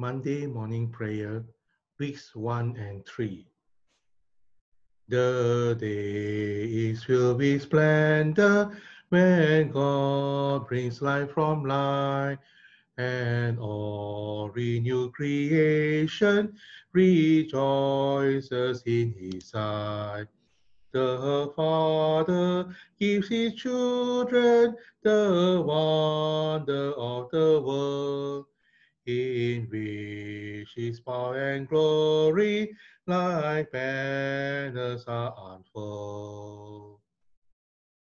Monday morning prayer, weeks 1 and 3. The day is filled with splendor when God brings life from life and all renewed creation rejoices in his sight. The Father gives his children the wonder of the world, in which his power and glory like banners are unfurled.